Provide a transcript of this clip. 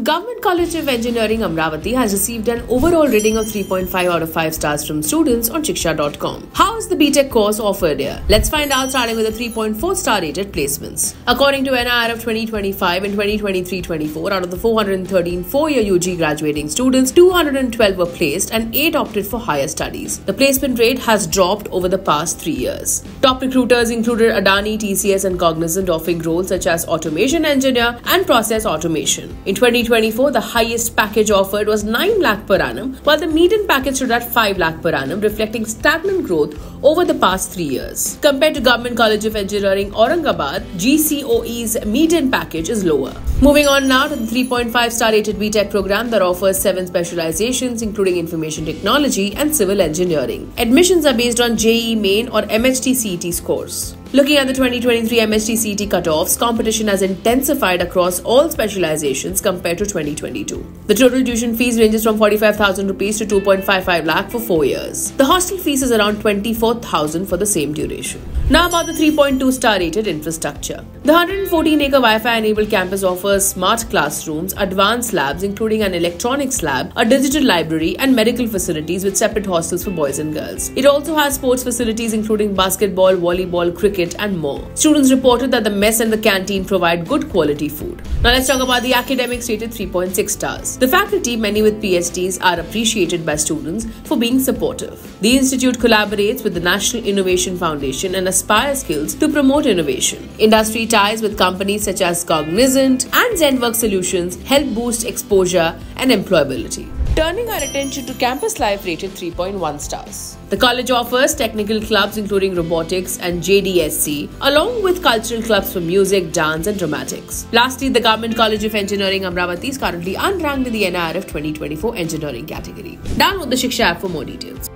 Government College of Engineering Amravati has received an overall rating of 3.5 out of 5 stars from students on Shiksha.com. How is the BTech course offered here? Let's find out starting with the 3.4 star rated placements. According to NIRF 2025 and 2023-24, out of the 413 four-year UG graduating students, 212 were placed and 8 opted for higher studies. The placement rate has dropped over the past 3 years. Top recruiters included Adani, TCS and Cognizant offering roles such as automation engineer and process automation. In 20 2024, the highest package offered was 9 lakh per annum, while the median package stood at 5 lakh per annum, reflecting stagnant growth over the past three years. Compared to Government College of Engineering Aurangabad, GCOE's median package is lower. Moving on now to the 3.5 star rated BTech program that offers seven specializations, including information technology and civil engineering. Admissions are based on JEE Main or MHT CET scores. Looking at the 2023 MHT CET cutoffs, competition has intensified across all specializations compared to 2022. The total tuition fees ranges from 45,000 rupees to 2.55 lakh for 4 years. The hostel fees is around 24,000 for the same duration. Now about the 3.2 star rated infrastructure. The 114 acre Wi-Fi enabled campus offers smart classrooms, advanced labs including an electronics lab, a digital library and medical facilities with separate hostels for boys and girls. It also has sports facilities including basketball, volleyball, cricket and more. Students reported that the mess and the canteen provide good quality food. Now let's talk about the academics rated 3.6 stars. The faculty, many with PhDs, are appreciated by students for being supportive. The institute collaborates with the National Innovation Foundation and Aspire Skills to promote innovation. Industry ties with companies such as Cognizant and Zenwork Solutions help boost exposure and employability turning our attention to campus life rated 3.1 stars. The college offers technical clubs including robotics and GDSC, along with cultural clubs for music, dance, and dramatics. Lastly, the Government College of Engineering Amravati is currently unranked in the NIRF 2024 engineering category. Download the Shiksha app for more details.